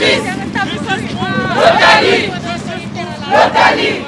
justice, l'Italie, l'Italie,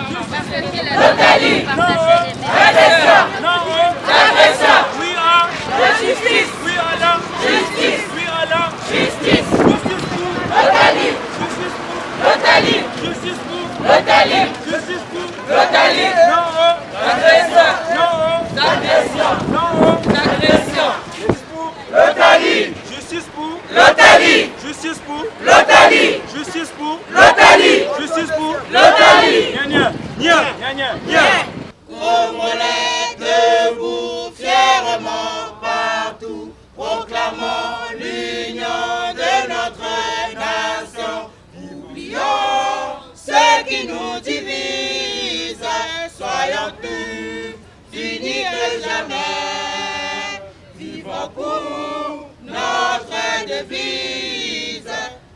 tous unis que jamais. Vivons pour notre devise,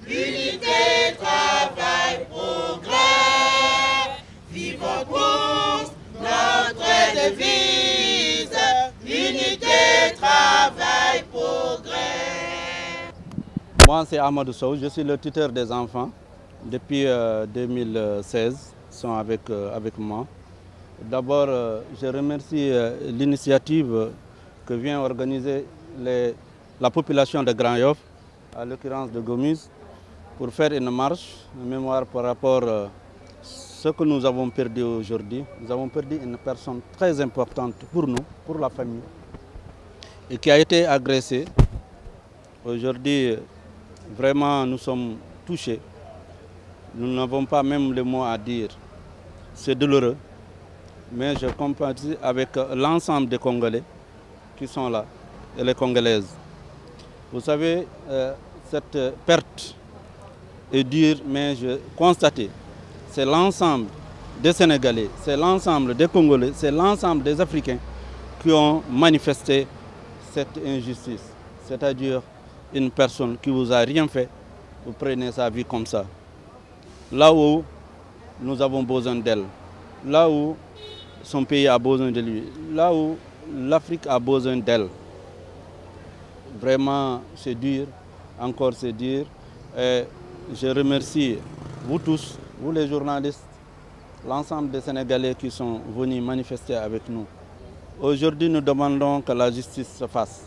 unité, travail, progrès. Vivons pour notre devise, unité, travail, progrès. Moi, c'est Amadou Sow, je suis le tuteur des enfants. Depuis euh, 2016, ils sont avec, euh, avec moi. D'abord, euh, je remercie euh, l'initiative que vient organiser la population de Grand Yoff, à l'occurrence de Gomise, pour faire une marche de mémoire par rapport à ce que nous avons perdu aujourd'hui. Nous avons perdu une personne très importante pour nous, pour la famille, et qui a été agressée. Aujourd'hui, vraiment, nous sommes touchés. Nous n'avons pas même les mots à dire. C'est douloureux. Mais je compatis avec euh, l'ensemble des Congolais qui sont là et les Congolaises. Vous savez, euh, cette perte est dure, mais je constate, c'est l'ensemble des Sénégalais, c'est l'ensemble des Congolais, c'est l'ensemble des Africains qui ont manifesté cette injustice. C'est-à-dire une personne qui vous a rien fait, vous prenez sa vie comme ça. Là où nous avons besoin d'elle, là où son pays a besoin de lui, là où l'Afrique a besoin d'elle. Vraiment, c'est dur, encore c'est dur. Et je remercie vous tous, vous les journalistes, l'ensemble des Sénégalais qui sont venus manifester avec nous. Aujourd'hui, nous demandons que la justice se fasse.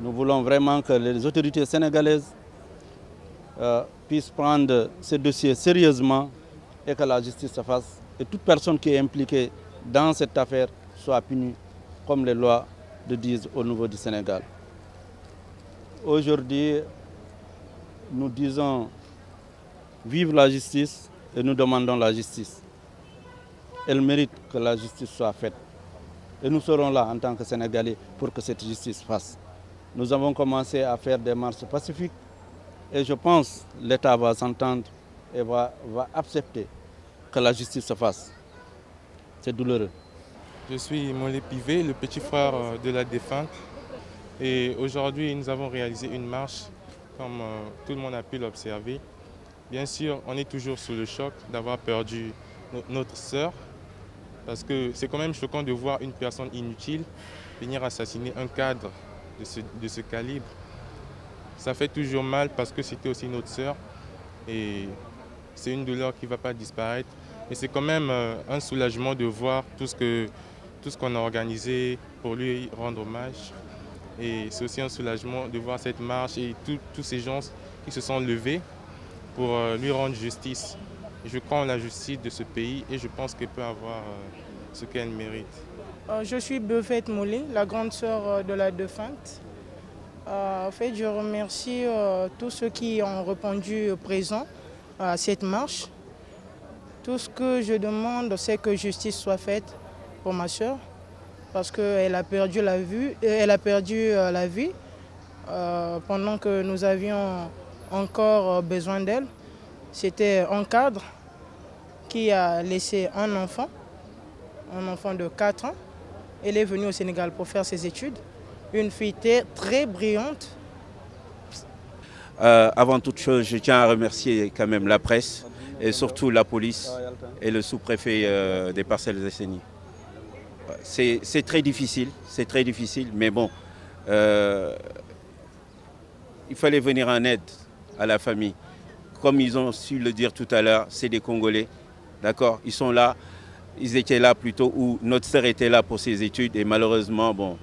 Nous voulons vraiment que les autorités sénégalaises euh, puissent prendre ce dossier sérieusement et que la justice se fasse. Et toute personne qui est impliquée dans cette affaire soit punie comme les lois le disent au niveau du Sénégal. Aujourd'hui, nous disons vive la justice et nous demandons la justice. Elle mérite que la justice soit faite. Et nous serons là en tant que Sénégalais pour que cette justice fasse. Nous avons commencé à faire des marches pacifiques et je pense que l'État va s'entendre et va, va accepter que la justice se fasse. C'est douloureux. Je suis Molé Pivet, le petit frère euh, de la défunte. Et aujourd'hui, nous avons réalisé une marche, comme euh, tout le monde a pu l'observer. Bien sûr, on est toujours sous le choc d'avoir perdu no- notre sœur, parce que c'est quand même choquant de voir une personne inutile venir assassiner un cadre de ce, de ce calibre. Ça fait toujours mal parce que c'était aussi notre sœur et c'est une douleur qui ne va pas disparaître. Mais c'est quand même euh, un soulagement de voir tout ce que tout ce qu'on a organisé pour lui rendre hommage. Et c'est aussi un soulagement de voir cette marche et tous ces gens qui se sont levés pour euh, lui rendre justice. Je crois en la justice de ce pays et je pense qu'elle peut avoir euh, ce qu'elle mérite. Je suis Buffette Moulin, la grande sœur de la défunte. En fait, je remercie tous ceux qui ont répondu présent à cette marche. Tout ce que je demande, c'est que justice soit faite pour ma sœur, parce qu'elle a perdu la vue, euh, elle a perdu euh, la vie euh, pendant que nous avions encore besoin d'elle. C'était un cadre qui a laissé un enfant, un enfant de 4 ans. Elle est venue au Sénégal pour faire ses études. Une fille très- brillante. Avant toute chose, je tiens à remercier quand même la presse et surtout la police et le sous-préfet euh, des parcelles Esseni. C'est c'est très difficile, c'est très difficile, mais bon, euh, il fallait venir en aide à la famille. comme ils ont su le dire tout à l'heure, c'est des Congolais. D'accord Ils sont là. Ils étaient là plutôt où notre sœur était là pour ses études et malheureusement, bon,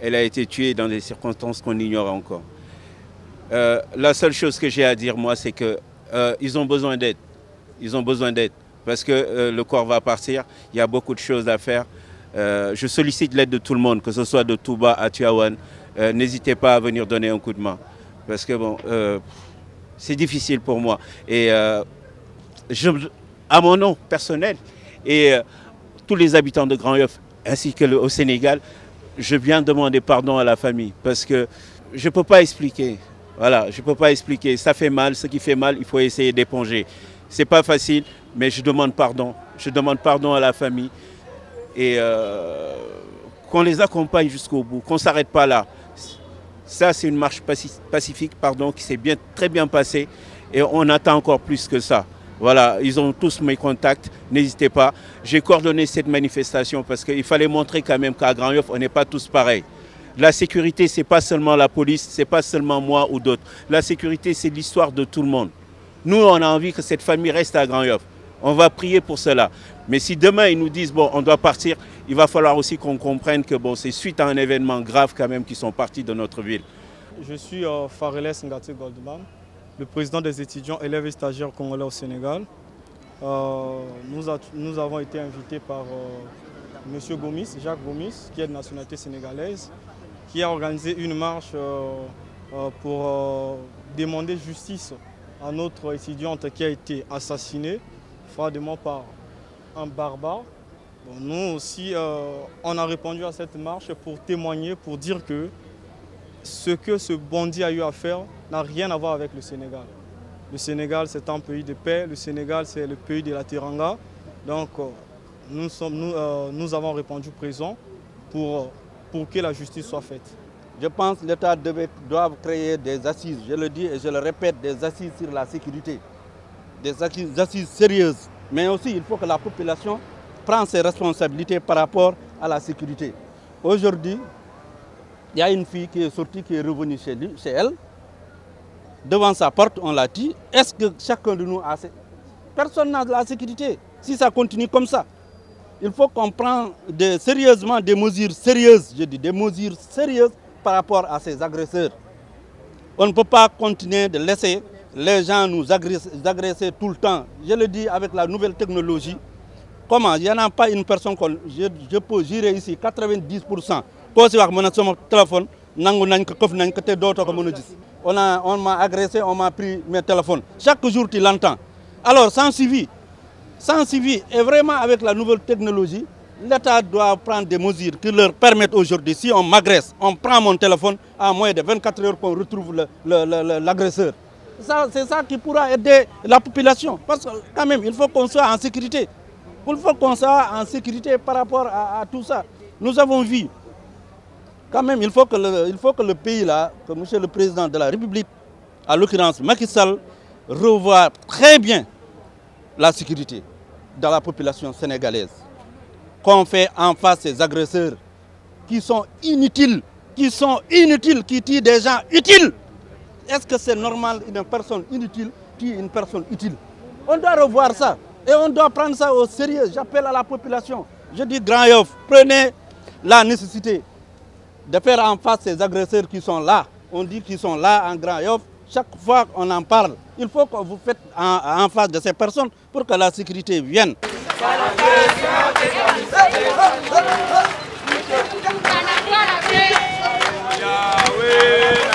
elle a été tuée dans des circonstances qu'on ignore encore. Euh, la seule chose que j'ai à dire, moi, c'est qu'ils ont besoin d'aide. Ils ont besoin d'aide parce que euh, le corps va partir. Il y a beaucoup de choses à faire. Euh, je sollicite l'aide de tout le monde, que ce soit de Touba à Tuawan. Euh, N'hésitez pas à venir donner un coup de main parce que bon, c'est difficile pour moi. Et je, à mon nom personnel et tous les habitants de Grand Yoff ainsi que au Sénégal, je viens demander pardon à la famille parce que je ne peux pas expliquer. Voilà, je ne peux pas expliquer. Ça fait mal, ce qui fait mal, il faut essayer d'éponger. C'est pas facile, mais je demande pardon. Je demande pardon à la famille et euh, qu'on les accompagne jusqu'au bout, qu'on ne s'arrête pas là. Ça, c'est une marche pacifique pardon, qui s'est bien, très bien passée et on attend encore plus que ça. Voilà, ils ont tous mes contacts, n'hésitez pas. J'ai coordonné cette manifestation parce qu'il fallait montrer quand même qu'à Grand on n'est pas tous pareils. La sécurité, ce n'est pas seulement la police, ce n'est pas seulement moi ou d'autres. La sécurité, c'est l'histoire de tout le monde. Nous, on a envie que cette famille reste à Grand Yoff. On va prier pour cela. Mais si demain ils nous disent bon, on doit partir, il va falloir aussi qu'on comprenne que c'est suite à un événement grave quand même qu'ils sont partis de notre ville. Je suis euh, Fareles Ngati Goldman, le président des étudiants élèves et stagiaires congolais au Sénégal. Euh, nous, avons été invités par euh, M. Gomis, Jacques Gomis, qui est de nationalité sénégalaise, qui a organisé une marche euh, pour demander justice à notre étudiante qui a été assassinée froidement par un barbare. Nous aussi, euh, on a répondu à cette marche pour témoigner, pour dire que ce que ce bandit a eu à faire n'a rien à voir avec le Sénégal. Le Sénégal, c'est un pays de paix. Le Sénégal, c'est le pays de la Teranga. Donc, euh, euh, nous avons répondu présent pour que la justice soit faite. Je pense que l'État doit créer des assises, je le dis et je le répète, des assises sur la sécurité. Des assises, sérieuses. Mais aussi, il faut que la population prenne ses responsabilités par rapport à la sécurité. Aujourd'hui, il y a une fille qui est sortie, qui est revenue chez, elle. Devant sa porte, on l'a dit. Est-ce que chacun de nous a... Personne n'a de la sécurité? Si ça continue comme ça, il faut qu'on prenne sérieusement des mesures sérieuses, je dis des mesures sérieuses par rapport à ces agresseurs. On ne peut pas continuer de laisser les gens nous agresser, tout le temps. Je le dis avec la nouvelle technologie. Comment? Il n'y en a pas une personne, qu'on- je, je peux jurer ici, 90%. Koo si wax mën a sama téléphone. On on m'a agressé, on m'a pris mes téléphones. Chaque jour tu l'entends. Alors sans suivi, sans suivi et vraiment avec la nouvelle technologie, l'État doit prendre des mesures qui leur permettent aujourd'hui, si on m'agresse, on prend mon téléphone, à moins de 24 heures qu'on retrouve l'agresseur. C'est ça qui pourra aider la population. Parce que quand même, il faut qu'on soit en sécurité. Il faut qu'on soit en sécurité par rapport à, tout ça. Nous avons vu, quand même, il faut que le, il faut que le pays, là, que M. le Président de la République, à l'occurrence Macky Sall, revoie très bien la sécurité dans la population sénégalaise. Qu'on fait en face ces agresseurs qui sont inutiles, qui sont inutiles, qui tuent des gens utiles. Est-ce que c'est normal une personne inutile tue une personne utile? On doit revoir ça et on doit prendre ça au sérieux. J'appelle à la population. Je dis Grand Yoff, prenez la nécessité de faire en face ces agresseurs qui sont là. On dit qu'ils sont là en Grand Yoff. Chaque fois qu'on en parle, il faut que vous faites en, en face de ces personnes pour que la sécurité vienne. Yahweh.